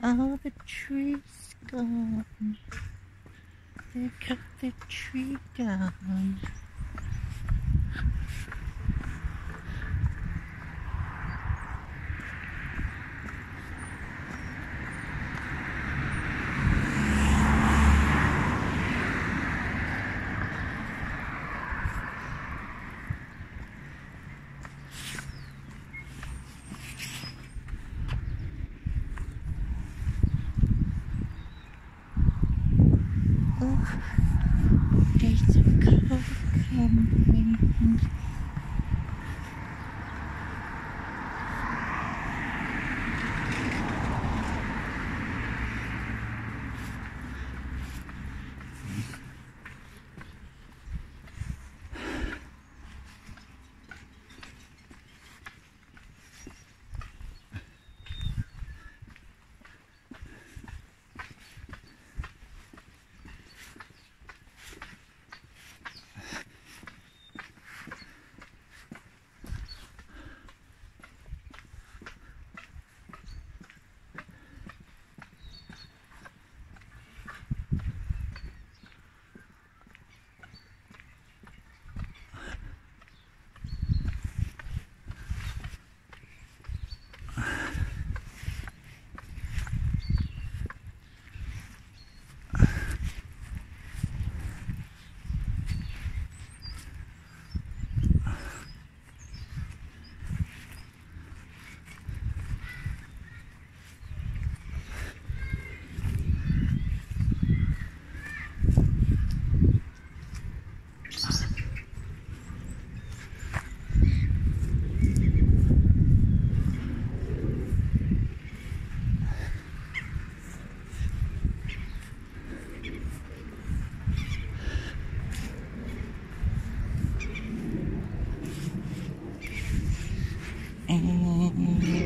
All the trees gone. They cut the tree down. auch recht krank. and